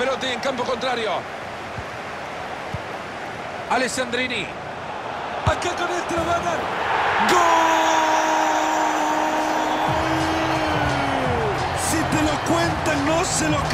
Pelotti en campo contrario. Alessandrini. Acá con este lo ¡Gol! Si te lo cuentan, no se lo creen.